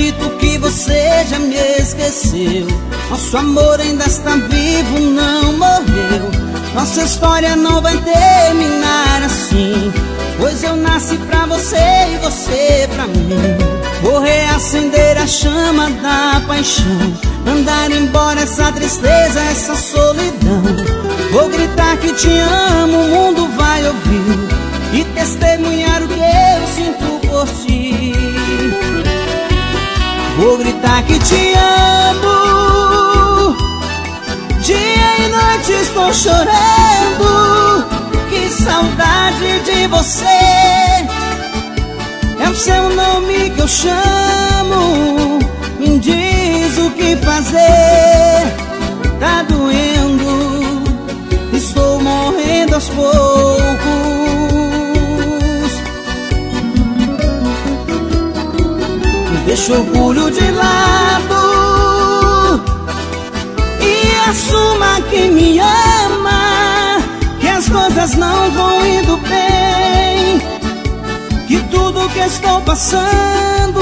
acredito que você já me esqueceu. Nosso amor ainda está vivo, não morreu. Nossa história não vai terminar assim. Pois eu nasci pra você e você pra mim. Vou reacender a chama da paixão. Mandar embora essa tristeza, essa solidão. Vou gritar que te amo, Vou gritar que te amo. Dia e noite estou chorando. Que saudade de você. É o seu nome que eu chamo. Me diz o que fazer. Tá doendo? Estou morrendo aos poucos Deixa o orgulho de lado E assuma que me ama Que as coisas não vão indo bem Que tudo que estou passando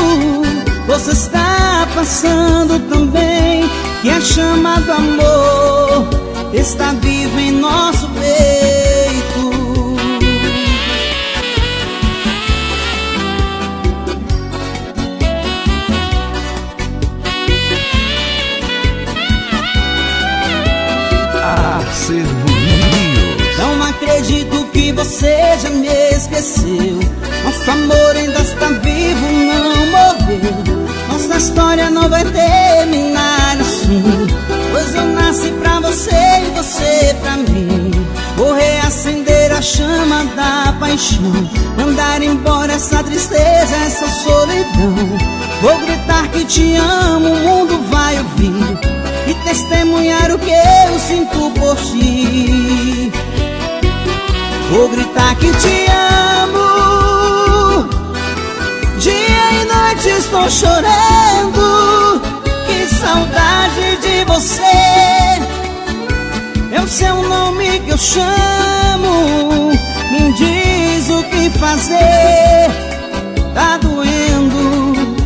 Você está passando também Que a chama do amor Está viva em nosso peito Acervo. Não acredito que você já me esqueceu. Nosso amor ainda está vivo, não morreu. Nossa história não vai terminar assim. Pois eu nasci pra você e você pra mim. Vou reacender a chama da paixão. Mandar embora essa tristeza, essa solidão. Vou gritar que te amo, o mundo vai ouvir. E testemunhar o que eu sinto por ti. Vou gritar que te amo. Dia e noite estou chorando. Que saudade de você. É o seu nome que eu chamo. Me diz o que fazer. Tá doendo.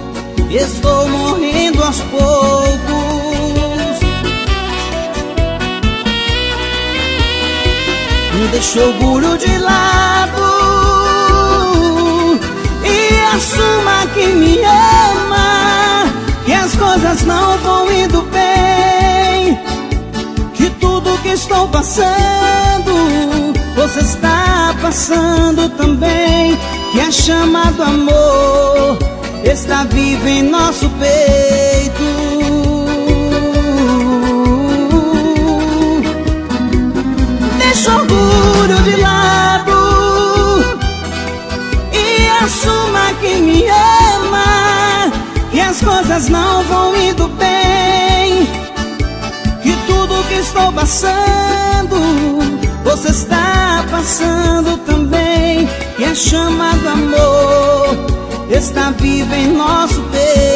Estou morrendo aos poucos Deixa o orgulho de lado. E assuma que me ama Que as coisas não vão indo bem. Que tudo que estou passando Você está passando também. Que a chama do amor Está viva em nosso peito coisas não vão indo bem. Que tudo que estou passando Você está passando também. A chama do amor Está viva em nosso peito